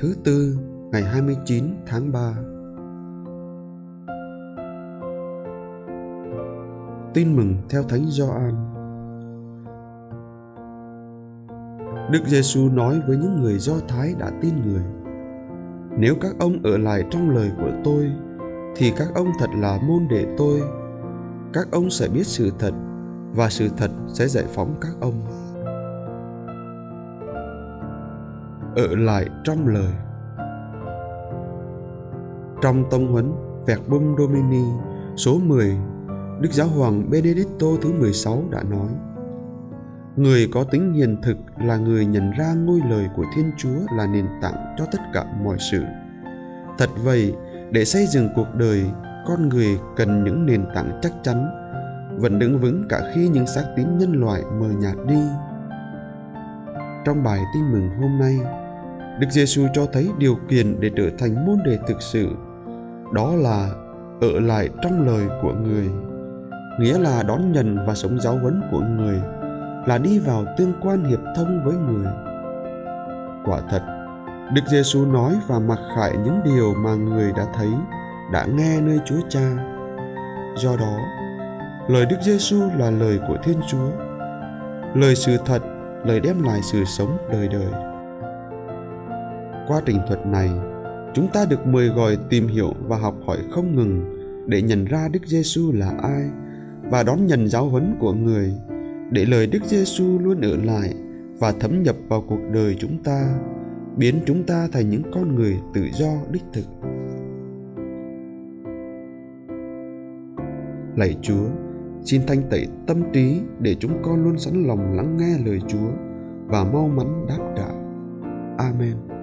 thứ tư, ngày 29 tháng 3. Tin mừng theo Thánh Gioan. Đức Giêsu nói với những người Do Thái đã tin người: Nếu các ông ở lại trong lời của tôi, thì các ông thật là môn đệ tôi. Các ông sẽ biết sự thật và sự thật sẽ giải phóng các ông. Ở lại trong lời trong tông huấn Verbum Domini số 10, Đức Giáo Hoàng Benedicto thứ 16 đã nói Người có tính hiền thực là người nhận ra ngôi lời của Thiên Chúa là nền tảng cho tất cả mọi sự. Thật vậy, để xây dựng cuộc đời, con người cần những nền tảng chắc chắn, vẫn đứng vững cả khi những xác tín nhân loại mờ nhạt đi. Trong bài tin mừng hôm nay, Đức Giêsu cho thấy điều kiện để trở thành môn đệ thực sự đó là ở lại trong lời của người nghĩa là đón nhận và sống giáo huấn của người là đi vào tương quan hiệp thông với người. Quả thật đức giêsu nói và mặc khải những điều mà người đã thấy đã nghe nơi chúa cha. Do đó lời đức giêsu là lời của thiên chúa. Lời sự thật lời đem lại sự sống đời đời qua trình thuật này chúng ta được mời gọi tìm hiểu và học hỏi không ngừng để nhận ra Đức Giêsu là ai và đón nhận giáo huấn của người để lời Đức Giêsu luôn ở lại và thấm nhập vào cuộc đời chúng ta, biến chúng ta thành những con người tự do đích thực. Lạy Chúa, xin thanh tẩy tâm trí để chúng con luôn sẵn lòng lắng nghe lời Chúa và mau mắn đáp trả. Amen.